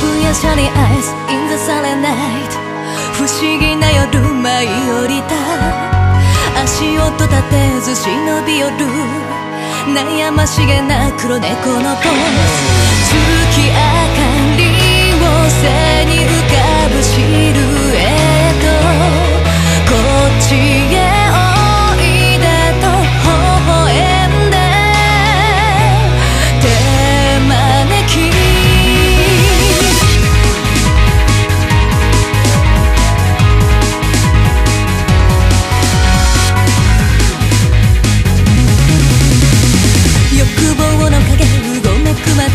プやシャリアイス in the silent night 不思議な夜舞い降りた。足音立てず忍び寄る。悩ましげな黒猫のポーズ月明かりを背に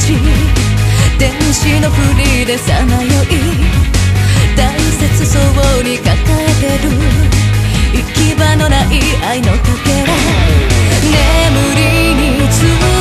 天使のふりでさまよい。大切そうに抱えてる。行き場のない愛のかけら。眠りについ